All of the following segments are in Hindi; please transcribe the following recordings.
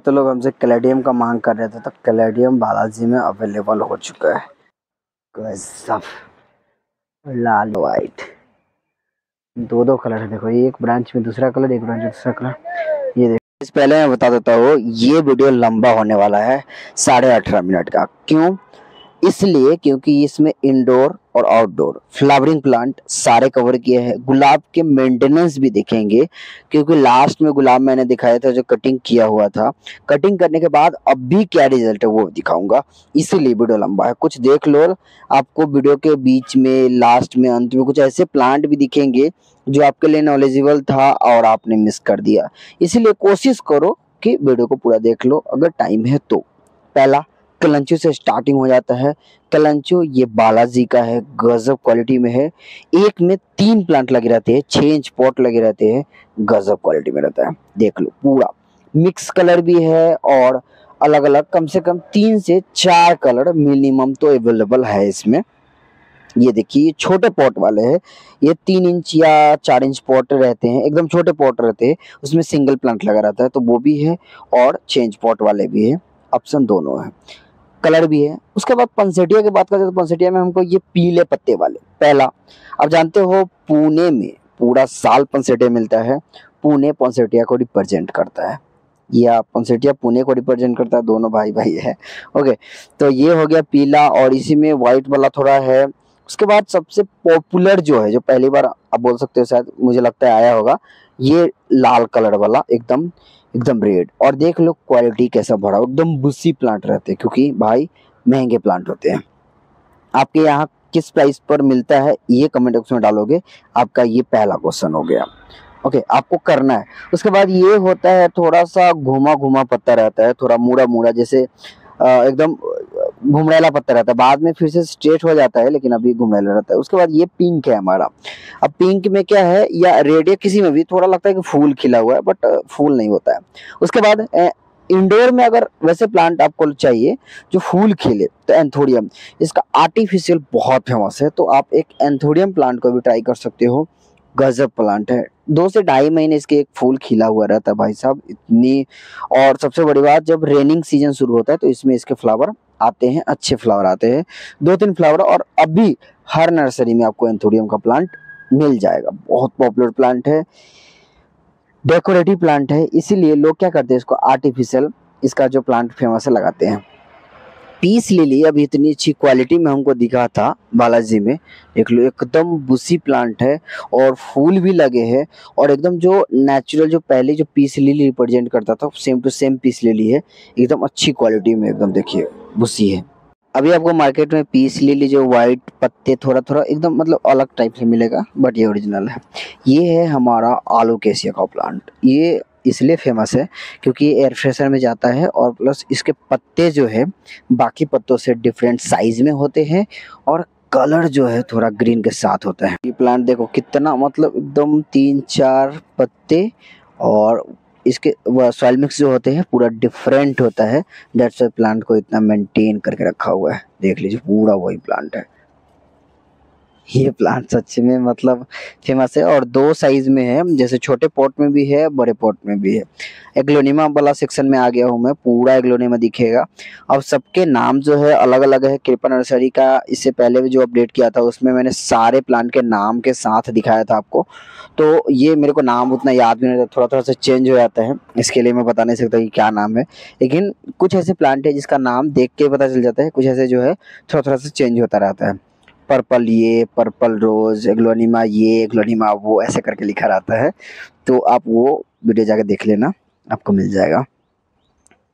तो लोग हमसे कैलेडियम का मांग कर रहे थे तो कैलेडियम बालाजी में अवेलेबल हो चुका है। गजब लाल वाइट दो दो कलर है, देखो एक ब्रांच में दूसरा कलर एक ब्रांच में दूसरा कलर ये देखो पहले मैं बता देता हूँ, ये वीडियो लंबा होने वाला है, साढ़े अठारह मिनट का। क्यों? इसलिए क्योंकि इसमें इंडोर और आउटडोर फ्लावरिंग प्लांट सारे कवर किए हैं। गुलाब के मेंटेनेंस भी देखेंगे, क्योंकि लास्ट में गुलाब मैंने दिखाया था जो कटिंग किया हुआ था। कटिंग करने के बाद अब भी क्या रिज़ल्ट है वो दिखाऊँगा। इसीलिए वीडियो लंबा है। कुछ देख लो आपको वीडियो के बीच में लास्ट में, अंत में कुछ ऐसे प्लांट भी दिखेंगे जो आपके लिए नॉलेजेबल था और आपने मिस कर दिया। इसीलिए कोशिश करो कि वीडियो को पूरा देख लो। अगर टाइम है तो। पहला कलंचू से स्टार्टिंग हो जाता है। कलंचू, ये बालाजी का है, गजब क्वालिटी में है। एक में तीन प्लांट लगे रहते हैं, छह इंच पॉट लगे रहते हैं, गजब क्वालिटी में रहता है। देख लो, पूरा। मिक्स कलर भी है और अलग अलग कम से कम तीन से चार कलर मिनिमम तो अवेलेबल है इसमें। ये देखिए, ये छोटे पॉट वाले हैं। ये तीन इंच या चार इंच पॉट रहते हैं, एकदम छोटे पॉट रहते हैं। उसमें सिंगल प्लांट लगा रहता है तो वो भी है और चेंज पॉट वाले भी है। ऑप्शन दोनों है। कलर भी है। उसके बाद पंसेटिया की बात करते हैं तो पंसेटिया में हमको ये पीले पत्ते वाले, पहला। आप जानते हो पुणे में पूरा साल पंसेटिया मिलता है, पुणे पंसेटिया को रिप्रेजेंट करता है। या पंसेटिया पुणे को रिप्रेजेंट करता है, दोनों भाई भाई है। ओके तो ये हो गया पीला और इसी में व्हाइट वाला थोड़ा है। उसके बाद सबसे पॉपुलर जो है जो पहली बार आप बोल सकते हो शायद मुझे लगता है आया होगा ये लाल कलर वाला एकदम एकदम रेड और देख लो क्वालिटी कैसा भरा एकदम बुसी प्लांट रहते हैं क्योंकि भाई महँगे प्लांट होते हैं। आपके यहाँ किस प्राइस पर मिलता है ये कमेंट बॉक्स में डालोगे आपका ये पहला क्वेश्चन हो गया। ओके okay, आपको करना है। उसके बाद ये होता है थोड़ा सा घुमा घुमा पत्ता रहता है थोड़ा मुड़ा मुड़ा जैसे एकदम घुमरेला पत्ता रहता है। बाद में फिर से स्ट्रेट हो जाता है, लेकिन अभी घुमरेला रहता है। उसके बाद ये पिंक है हमारा। अब पिंक में क्या है, या रेड या किसी में भी, थोड़ा लगता है कि फूल खिला हुआ है बट फूल नहीं होता है। उसके बाद इंडोर में अगर वैसे प्लांट आपको चाहिए, जो फूल खिले तो एंथोडियम इसका आर्टिफिशियल बहुत फ़ेमस है तो आप एक एंथोडियम प्लांट को भी ट्राई कर सकते हो। गजब प्लांट है। दो से ढाई महीने इसके एक फूल खिला हुआ रहता है भाई साहब, इतनी और सबसे बड़ी बात, जब रेनिंग सीज़न शुरू होता है तो इसमें इसके फ्लावर आते हैं, अच्छे फ्लावर आते हैं। दो तीन फ्लावर और अभी हर नर्सरी में आपको एंथोडियम का प्लांट मिल जाएगा। बहुत पॉपुलर प्लांट है। डेकोरेटिव प्लांट है। इसीलिए लोग क्या करते हैं, इसको आर्टिफिशियल इसका जो प्लांट फ़ेमस है, लगाते हैं। पीस लिली अभी इतनी अच्छी क्वालिटी में हमको दिखा था बालाजी में। देख लो, एकदम बुसी प्लांट है और फूल भी लगे हैं और एकदम जो नेचुरल जो पहले जो पीस लिली रिप्रेजेंट करता था same to same piece lily है। एकदम अच्छी क्वालिटी में एकदम देखिए, बुसी है। अभी आपको मार्केट में पीस लिली जो व्हाइट पत्ते थोड़ा थोड़ा एकदम मतलब अलग टाइप से मिलेगा बट ये ओरिजिनल है। ये है हमारा आलू केसिया का प्लांट ये इसलिए फ़ेमस है, क्योंकि ये एयर फ्रेशर में जाता है और प्लस इसके पत्ते जो है, बाकी पत्तों से डिफरेंट साइज़ में होते हैं और कलर जो है थोड़ा ग्रीन के साथ होता है। ये प्लांट देखो कितना मतलब एकदम तीन चार पत्ते और इसके सॉइल मिक्स जो होते हैं पूरा डिफरेंट होता है। डेट्स प्लांट को इतना मेंटेन करके रखा हुआ है। देख लीजिए, पूरा वही प्लांट है। ये प्लांट सच में मतलब फ़ेमस है और दो साइज़ में है, जैसे छोटे पॉट में भी है, बड़े पॉट में भी है। एग्लोनिमा वाला सेक्शन में आ गया हूँ मैं, पूरा एग्लोनिमा दिखेगा। अब सबके नाम जो है अलग अलग है कृपा नर्सरी का इससे पहले भी जो अपडेट किया था, उसमें मैंने सारे प्लांट के नाम के साथ दिखाया था आपको। तो ये मेरे को नाम उतना याद भी नहीं रहता थोड़ा थोड़ा सा चेंज हो जाता है। इसके लिए मैं बता नहीं सकता कि क्या नाम है। लेकिन कुछ ऐसे प्लांट है जिसका नाम देख के पता चल जाता है, कुछ ऐसे जो है थोड़ा थोड़ा सा चेंज होता रहता है। पर्पल ये, पर्पल रोज एग्लोनिमा ये एग्लोनिमा वो, ऐसे करके लिखा रहता है। तो आप वो वीडियो जाकर देख लेना, आपको मिल जाएगा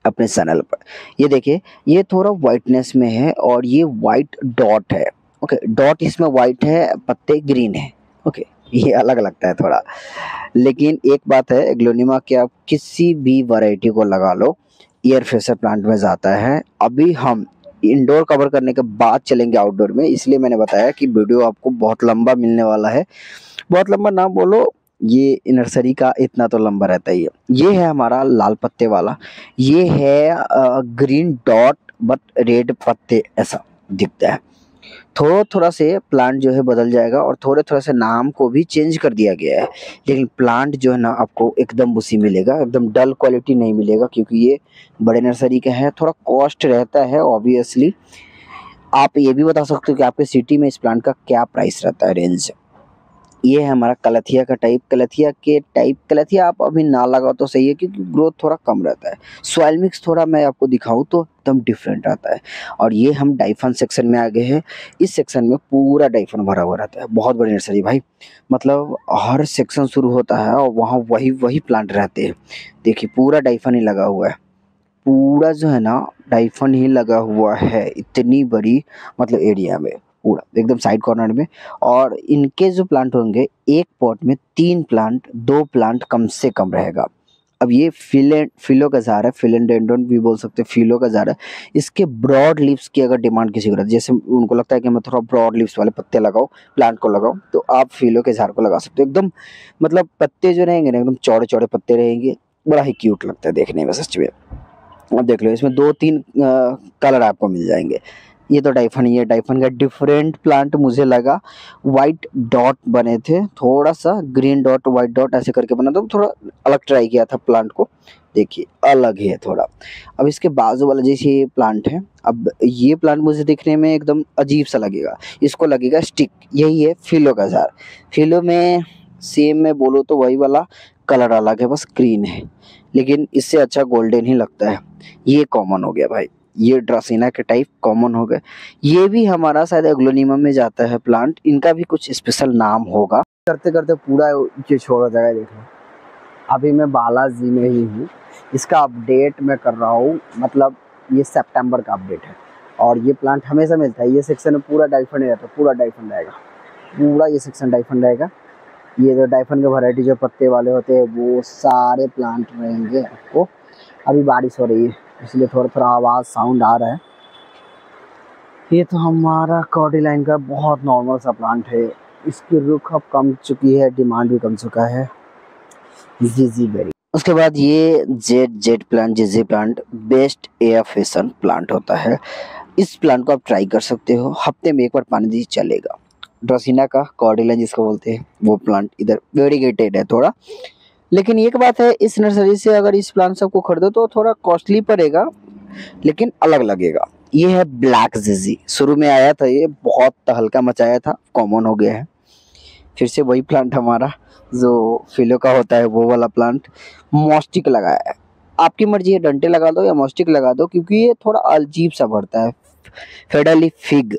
अपने चैनल पर। ये देखिए, ये थोड़ा वाइटनेस में है और ये वाइट डॉट है ओके डॉट इसमें वाइट है, पत्ते ग्रीन है ओके ये अलग लगता है थोड़ा। लेकिन एक बात है एग्लोनिमा के आप किसी भी वैरायटी को लगा लो ईयर फ्रेशर प्लांट में जाता है। अभी हम इंडोर कवर करने के बाद चलेंगे आउटडोर में। इसलिए मैंने बताया कि वीडियो आपको बहुत लंबा मिलने वाला है। बहुत लंबा ना बोलो, ये नर्सरी का इतना तो लंबा रहता ही है। ये है हमारा लाल पत्ते वाला। ये है ग्रीन डॉट बट रेड पत्ते, ऐसा दिखता है। थोड़ा थोड़ा से प्लांट जो है बदल जाएगा और थोड़े थोड़ा से नाम को भी चेंज कर दिया गया है। लेकिन प्लांट जो है ना आपको एकदम उसी मिलेगा, एकदम डल क्वालिटी नहीं मिलेगा क्योंकि ये बड़े नर्सरी का है, थोड़ा कॉस्ट रहता है ऑब्वियसली आप ये भी बता सकते हो कि आपके सिटी में इस प्लांट का क्या प्राइस रहता है रेंज ये है हमारा कलथिया का टाइप कलथिया के टाइप कलथिया आप अभी ना लगाओ तो सही है, क्योंकि ग्रोथ थोड़ा कम रहता है। सॉइल मिक्स थोड़ा मैं आपको दिखाऊँ तो एकदम डिफरेंट रहता है। और ये हम डाइफन सेक्शन में आ गए हैं। इस सेक्शन में पूरा डाइफन भरा हुआ रहता है। बहुत बड़ी नर्सरी भाई। मतलब हर सेक्शन शुरू होता है और वहाँ वही वही प्लांट रहते हैं। देखिए, पूरा डाइफन ही लगा हुआ है। पूरा जो है ना, डाइफन ही लगा हुआ है। इतनी बड़ी मतलब एरिया में। पूरा, एकदम साइड कॉर्नर में। और इनके जो प्लांट होंगे, एक पॉट में तीन प्लांट दो प्लांट कम से कम रहेगा। अब ये फिलें, फिलो का जार है फिलेंडेंडोन भी बोल सकते हैं, फिलो का जार है। इसके ब्रॉड लिप्स की अगर डिमांड किसी को रहती जैसे उनको लगता है कि मैं थोड़ा ब्रॉड लिप्स वाले पत्ते लगाओ प्लांट को लगाओ तो आप फिलो के झार को लगा सकते हो। एकदम मतलब पत्ते जो रहेंगे ना, एकदम चौड़े चौड़े पत्ते रहेंगे। बड़ा ही क्यूट लगता है देखने में, सच में। अब देख लो, इसमें दो तीन कलर आपको मिल जाएँगे। ये तो डाइफन है डाइफन का डिफरेंट प्लांट मुझे लगा। वाइट डॉट बने थे, थोड़ा सा ग्रीन डॉट वाइट डॉट ऐसे करके बना तो थोड़ा अलग ट्राई किया था प्लांट को। देखिए, अलग है थोड़ा। अब इसके बाजू वाला जैसे ये प्लांट है, अब ये प्लांट मुझे देखने में एकदम अजीब सा लगेगा। इसको लगेगा स्टिक यही है फिलो का झार फिलो में सेम में बोलो तो वही वाला कलर अलग है, बस ग्रीन है। लेकिन इससे अच्छा गोल्डन ही लगता है। ये कॉमन हो गया भाई। ये ड्रासिना के टाइप कॉमन हो गए। ये भी हमारा शायद एग्लोनिमम में जाता है प्लांट इनका भी कुछ स्पेशल नाम होगा। करते करते पूरा ये छोड़ा जाएगा, देखो। अभी मैं बालाजी में ही हूँ। इसका अपडेट मैं कर रहा हूँ मतलब ये सितंबर का अपडेट है। और ये प्लांट हमेशा मिलता है। ये सेक्शन में पूरा डाइफन रहता पूरा डाइफन रहेगा। पूरा ये सेक्शन डाइफन रहेगा। ये जो डाइफन के वैरायटी जो पत्ते वाले होते हैं, वो सारे प्लांट रहेंगे आपको। अभी बारिश हो रही है। इसलिए थोड़ा थोड़ा आवाज़ साउंड आ रहा है। ये तो हमारा कॉडी लाइन का बहुत नॉर्मल सा प्लांट है। इसकी रुख अब कम चुकी है डिमांड भी कम चुका है। जी जी वेरी उसके बाद ये jade jade plant jade plant best air freshen plant होता है। इस प्लांट को आप ट्राई कर सकते हो। हफ़्ते में एक बार पानी दी चलेगा। ड्रोसिना का कॉर्डिलन जिसको बोलते हैं, वो प्लांट इधर वेरीगेटेड है थोड़ा। लेकिन एक बात है, इस नर्सरी से अगर इस प्लांट सबको खरीदो तो थोड़ा कॉस्टली पड़ेगा, लेकिन अलग लगेगा। ये है ब्लैक जिजी शुरू में आया था ये, बहुत हल्का मचाया था कॉमन हो गया है। फिर से वही प्लांट हमारा, जो फिलो का होता है, वो वाला प्लांट मॉस्टिक लगाया है। आपकी मर्ज़ी है, डंटे लगा दो या मॉस्टिक लगा दो, क्योंकि ये थोड़ा अजीब सा बढ़ता है। फेडरली फिग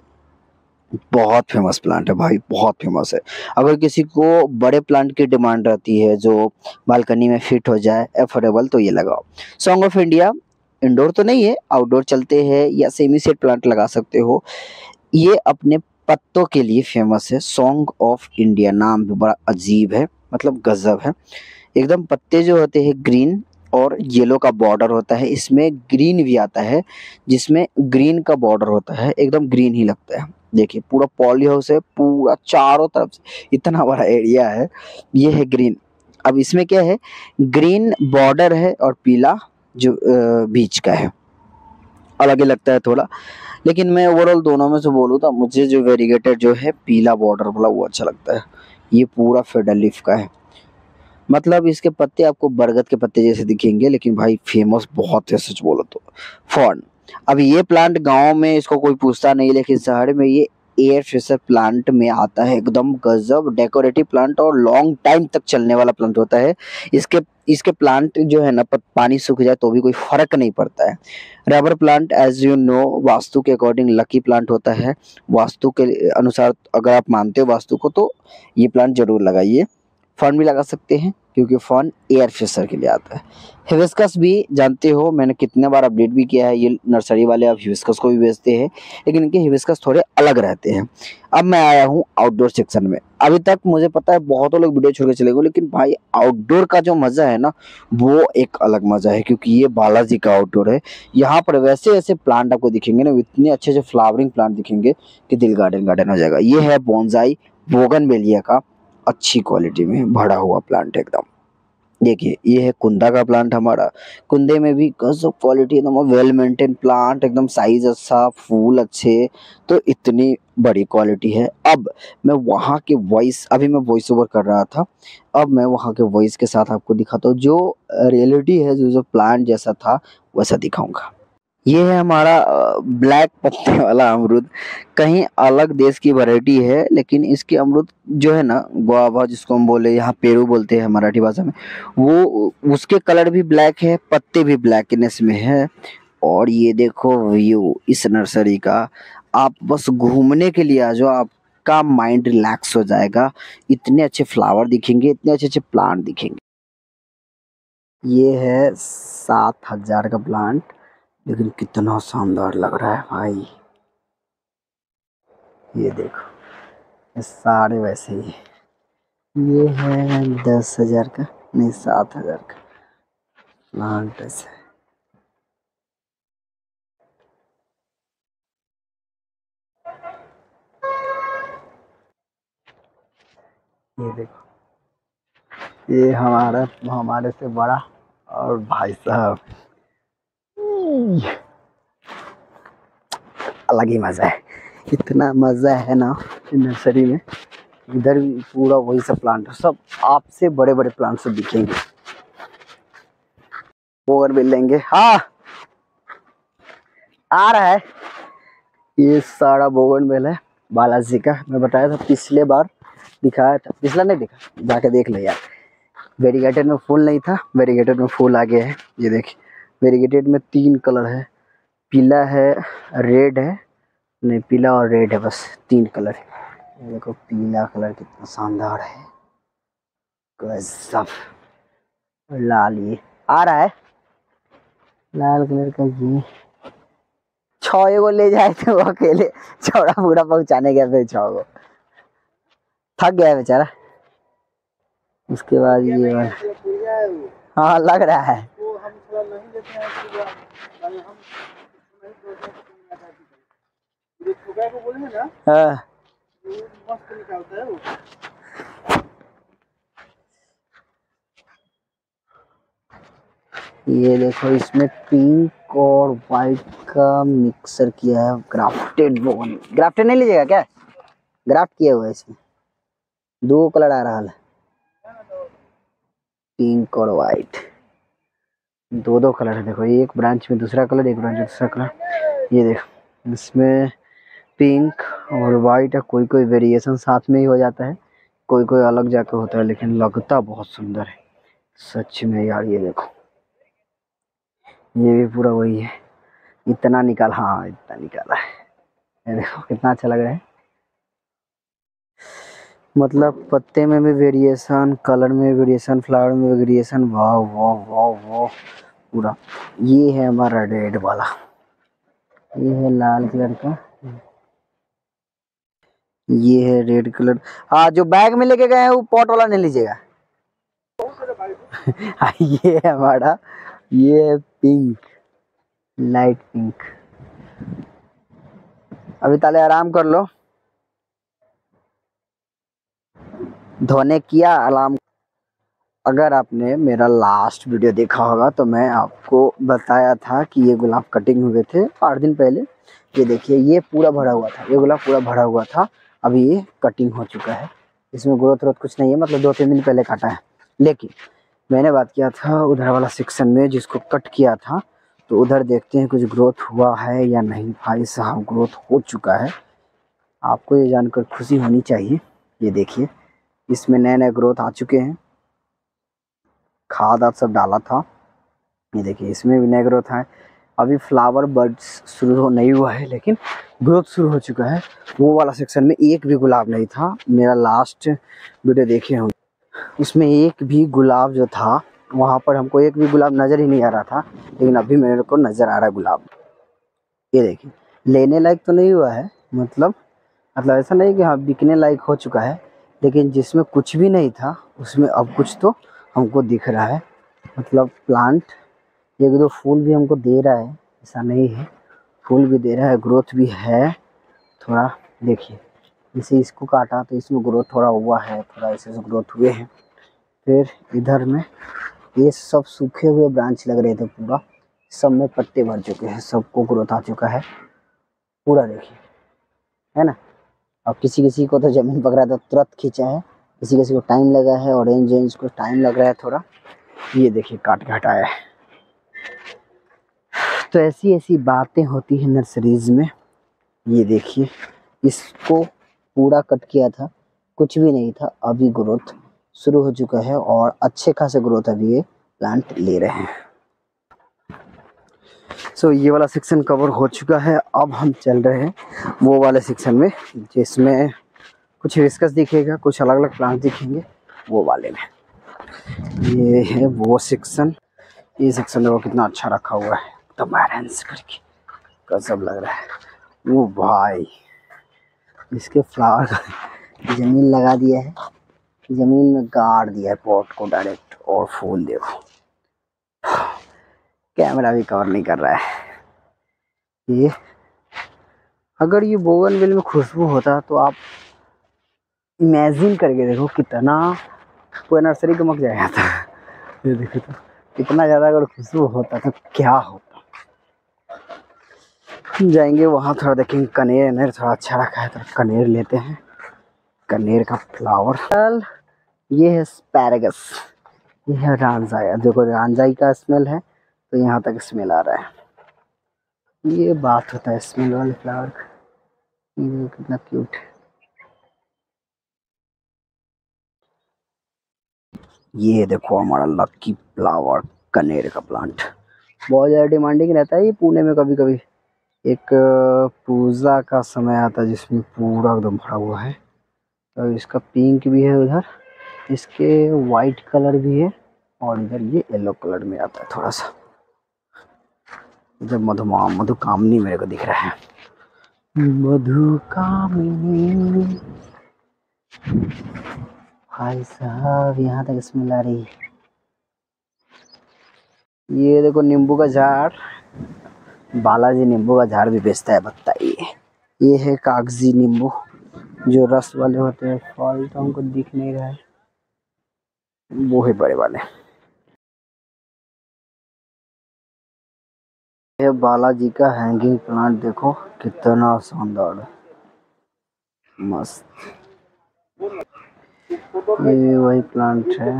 बहुत फ़ेमस प्लांट है भाई, बहुत फ़ेमस है। अगर किसी को बड़े प्लांट की डिमांड रहती है, जो बालकनी में फिट हो जाए एफोर्डेबल तो ये लगाओ। सॉन्ग ऑफ़ इंडिया इंडोर तो नहीं है आउटडोर चलते हैं, या सेमी सेट प्लांट लगा सकते हो। ये अपने पत्तों के लिए फ़ेमस है। सॉन्ग ऑफ़ इंडिया नाम भी बड़ा अजीब है मतलब गजब है। एकदम पत्ते जो होते हैं ग्रीन और येलो का बॉर्डर होता है। इसमें ग्रीन भी आता है, जिसमें ग्रीन का बॉर्डर होता है। एकदम ग्रीन ही लगता है। देखिए, पूरा पॉली हाउस है, पूरा चारों तरफ़ से, इतना बड़ा एरिया है, ये है ग्रीन। अब इसमें क्या है, ग्रीन बॉर्डर है और पीला जो बीच का है। अलग ही लगता है थोड़ा, लेकिन मैं ओवरऑल दोनों में से बोलूँ तो मुझे जो वेरीगेटेड जो है, पीला बॉर्डर वाला वो अच्छा लगता है। ये पूरा फेडर लीफ का है। मतलब इसके पत्ते आपको बरगद के पत्ते जैसे दिखेंगे, लेकिन भाई फ़ेमस बहुत है, सच बोलो तो। फॉर्न अब ये प्लांट गाँव में इसको कोई पूछता नहीं, लेकिन शहर में ये एयर फ्रेशर प्लांट में आता है। एकदम गजब डेकोरेटिव प्लांट और लॉन्ग टाइम तक चलने वाला प्लांट होता है। इसके इसके प्लांट जो है ना पानी सूख जाए तो भी कोई फ़र्क नहीं पड़ता है। Rubber plant as you know vastu के अकॉर्डिंग लकी प्लांट होता है। वास्तु के अनुसार अगर आप मानते हो वास्तु को तो ये प्लांट ज़रूर लगाइए। फंड भी लगा सकते हैं, क्योंकि फ़ोन एयर फ्रेशर के लिए आता है। हिविस्कस भी जानते हो, मैंने कितने बार अपडेट भी किया है, ये नर्सरी वाले अब हिविस्कस को भी बेचते हैं, लेकिन इनके हिविस्कस थोड़े अलग रहते हैं। अब मैं आया हूँ आउटडोर सेक्शन में। अभी तक मुझे पता है बहुत लोग वीडियो छोड़ के चले गए, लेकिन भाई आउटडोर का जो मज़ा है ना, वो एक अलग मज़ा है, क्योंकि ये बालाजी का आउटडोर है। यहाँ पर वैसे ऐसे प्लांट आपको दिखेंगे ना, इतने अच्छे अच्छे फ्लावरिंग प्लांट दिखेंगे कि दिल गार्डन गार्डन हो जाएगा। ये है बोनजाई बोगन का अच्छी क्वालिटी में भरा हुआ प्लांट एकदम। देखिए, ये है कुंदा का प्लांट हमारा। कुंदे में भी गजब क्वालिटी एकदम वेल मेंटेन प्लांट एकदम साइज़ अच्छा फूल अच्छे तो इतनी बड़ी क्वालिटी है। अब मैं वहाँ के वॉइस अभी मैं वॉइस ओवर कर रहा था, अब मैं वहाँ के वॉइस के साथ आपको दिखाता हूँ। जो रियलिटी है, जो जो प्लांट जैसा था, वैसा दिखाऊँगा। ये है हमारा ब्लैक पत्ते वाला अमरूद। कहीं अलग देश की वैरायटी है, लेकिन इसके अमरूद जो है ना गुआवा जिसको हम बोले, यहाँ पेरू बोलते हैं मराठी भाषा में, वो, उसके कलर भी ब्लैक है, पत्ते भी ब्लैकनेस में है। और ये देखो व्यू इस नर्सरी का। आप बस घूमने के लिए आ जाओ, आपका माइंड रिलैक्स हो जाएगा। इतने अच्छे फ्लावर दिखेंगे, इतने अच्छे अच्छे प्लांट दिखेंगे। ये है सात हज़ार का प्लांट लेकिन कितना शानदार लग रहा है भाई। ये देखो सारे वैसे ही ये है दस हज़ार का, नहीं, सात हज़ार का प्लांट ऐसे। ये देखो, ये हमारा, हमारे से बड़ा और भाई साहब। अलग ही मज़ा है। इतना मज़ा है ना नर्सरी में। इधर भी पूरा वही सब प्लांट सब आपसे बड़े बड़े प्लांट सब दिखेंगे और मिल लेंगे। हाँ! आ रहा है। ये सारा बोगन बेल है। बालाजी का। मैं बताया था पिछले बार दिखाया था। पिछला नहीं दिखा। जाके देख ले यार। वेरीगेटेड में फूल नहीं था। वेरीगेटेड में फूल आ गया है। ये देखिए वेरीगेटेड में तीन कलर है। पीला है, रेड है, नहीं, पीला और रेड है बस, तीन कलर है। देखो, पीला कलर कितना शानदार है। लाल ये आ रहा है। लाल कलर का ये। छो ले जाए थे वो अकेले चौड़ा पूरा पहुँचाने गया फिर छो को थक गया बेचारा। उसके बाद ये हाँ लग रहा है। हाँ ये देखो इसमें पिंक और वाइट का मिक्सर किया है ग्राफ्टेड बोन ग्राफ्टेड नहीं लीजिएगा क्या? ग्राफ्ट किया हुआ है इसमें। दो कलर आ रहा है। पिंक और वाइट दो दो कलर है, देखो, एक ब्रांच में दूसरा कलर, एक ब्रांच में दूसरा कलर। ये देखो, इसमें पिंक और वाइट है कोई कोई वेरिएशन साथ में ही हो जाता है कोई कोई अलग जाकर होता है, लेकिन लगता बहुत सुंदर है। सच में यार, ये देखो। ये भी पूरा वही है। इतना निकाल हाँ इतना निकाला है। देखो, कितना अच्छा लग रहा है। मतलब पत्ते में भी वेरिएशन कलर में वेरिएशन फ्लावर में वेरिएशन वाह वाह वाह वाह पूरा। ये है हमारा रेड वाला। ये है लाल कलर का। ये है रेड कलर हाँ जो बैग में लेके गए हैं वो पॉट वाला नहीं लीजिएगा। हाँ, ये है हमारा। ये है पिंक लाइट पिंक अभी ताले आराम कर लो। धोने किया, अलार्म। अगर आपने मेरा लास्ट वीडियो देखा होगा तो मैं आपको बताया था कि ये गुलाब कटिंग हुए थे आठ दिन पहले। ये देखिए, ये पूरा भरा हुआ था। ये गुलाब पूरा भरा हुआ था। अभी ये कटिंग हो चुका है। इसमें ग्रोथ व्रोथ कुछ नहीं है मतलब दो तीन दिन पहले काटा है। लेकिन मैंने बात किया था उधर वाला सेक्शन में जिसको कट किया था। तो उधर देखते हैं कुछ ग्रोथ हुआ है या नहीं। भाई साहब ग्रोथ हो चुका है। आपको ये जानकर खुशी होनी चाहिए। ये देखिए। इसमें नए नए ग्रोथ आ चुके हैं। खाद आप सब डाला था। ये देखिए, इसमें भी नए ग्रोथ आए। अभी फ्लावर बर्ड्स शुरू नहीं हुआ है, लेकिन ग्रोथ शुरू हो चुका है। वो वाला सेक्शन में एक भी गुलाब नहीं था। मेरा लास्ट वीडियो देखे हम उसमें एक भी गुलाब जो था, वहाँ पर हमको एक भी गुलाब नज़र ही नहीं आ रहा था, लेकिन अभी मेरे को नज़र आ रहा है गुलाब। ये देखिए, लेने लायक तो नहीं हुआ है मतलब मतलब ऐसा नहीं कि हाँ बिकने लायक हो चुका है। लेकिन जिसमें कुछ भी नहीं था, उसमें अब कुछ तो हमको दिख रहा है। मतलब प्लांट एक दो फूल भी हमको दे रहा है, ऐसा नहीं है। फूल भी दे रहा है ग्रोथ भी है। थोड़ा देखिए, जैसे इसको काटा तो इसमें ग्रोथ थोड़ा हुआ है, थोड़ा ऐसे ग्रोथ हुए हैं। फिर इधर में ये सब सूखे हुए ब्रांच लग रहे थे पूरा। सब में पत्ते भर चुके हैं, सबको ग्रोथ आ चुका है। पूरा देखिए, है ना? और किसी किसी को तो ज़मीन पकड़ा तो तुरंत खींचा है। किसी किसी को टाइम लगा है ऑरेंज ऑरेंज को टाइम लग रहा है थोड़ा। ये देखिए, काट के है। तो ऐसी ऐसी बातें होती हैं नर्सरीज में। ये देखिए, इसको पूरा कट किया था। कुछ भी नहीं था, अभी ग्रोथ शुरू हो चुका है और अच्छे खासे ग्रोथ अभी ये प्लांट ले रहे हैं। सो ये वाला सेक्शन कवर हो चुका है। अब हम चल रहे हैं वो वाले सेक्शन में, जिसमें कुछ रिस्कस दिखेगा, कुछ अलग अलग प्लांट दिखेंगे, वो वाले में। ये है वो सेक्शन ये सेक्शन देखो कितना अच्छा रखा हुआ है। तो बैलेंस करके। कसब लग रहा है। वो भाई। इसके फ्लावर ज़मीन लगा दिया है। ज़मीन में गाड़ दिया है पॉट को डायरेक्ट और फूल देखो। कैमरा भी कवर नहीं कर रहा है। ये, अगर ये बोगन बिल में खुशबू होता तो आप इमेजिन करके देखो कितना कोई नर्सरी मक जाएगा था ये देखो तो कितना ज़्यादा अगर खुशबू होता तो क्या होता। जाएँगे वहाँ थोड़ा देखेंगे कनेर वनेर थोड़ा अच्छा रखा है थोड़ा कनेर लेते हैं। कनेर का फ्लावर ये है स्पैरगस ये है रानजाई देखो रानजाई का स्मेल है। तो यहाँ तक स्मेल आ रहा है। ये बात होता है स्मेल वाले फ्लावर का। ये कितना क्यूट ये देखो हमारा लक्की फ्लावर कनेर का प्लांट बहुत ज़्यादा डिमांडिंग रहता है ये पुणे में कभी कभी एक, पूजा का समय आता है जिसमें पूरा एकदम भरा हुआ है। तो इसका पिंक भी है उधर। इसके वाइट कलर भी है और इधर ये येलो कलर में आता है थोड़ा सा। इधर मधुमा मधुकामनी मेरे को दिख रहा है। मधुकामिनी। भाई साहब, यहाँ तक स्मेल आ रही ये देखो नींबू का झाड़ बालाजी नींबू का झाड़ भी बेचता है, बताइए। ये है कागज़ी नींबू, जो रस वाले होते हैं, फल तो हमको दिख नहीं रहा है। वो है बड़े वाले। ये बालाजी का हैंगिंग प्लांट देखो, कितना शानदार है मस्त। ये वही प्लांट है।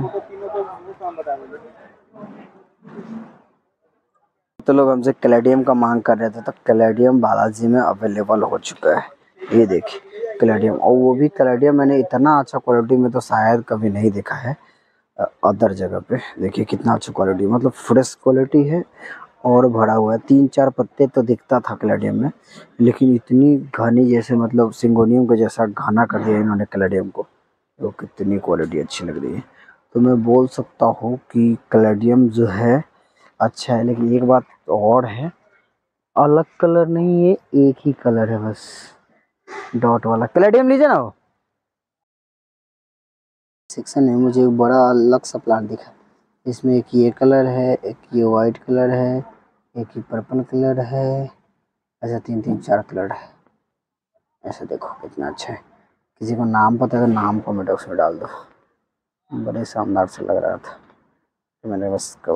तो लोग हमसे कैलेडियम का मांग कर रहे थे तो कैलेडियम बालाजी में अवेलेबल हो चुका है। ये देखिए कैलेडियम और वो भी कैलेडियम मैंने इतना अच्छा क्वालिटी में तो शायद कभी नहीं देखा है अदर जगह पे। देखिए कितना अच्छा क्वालिटी मतलब फ्रेश क्वालिटी है और भरा हुआ है। तीन चार पत्ते तो दिखता था कैलेडियम में, लेकिन इतनी घनी जैसे मतलब सिंगोनियम के जैसा घना कर दिया इन्होंने कैलेडियम को। तो कितनी क्वालिटी अच्छी लग रही है। तो मैं बोल सकता हूँ कि कैलेडियम जो है अच्छा है, लेकिन एक बात और है, अलग कलर नहीं है एक ही कलर है बस। डॉट वाला। कैलेडियम लीजिए ना वो। सेक्शन में मुझे एक बड़ा अलग सा प्लांट दिखा। इसमें एक ये कलर है, एक ये वाइट कलर है। एक ही पर्पल कलर है, ऐसा तीन तीन, चार कलर है। ऐसा देखो कितना अच्छा है। किसी को नाम पता है नाम कमेंट बॉक्स में डाल दो। बड़े शानदार से लग रहा था। तो मैंने बस कवर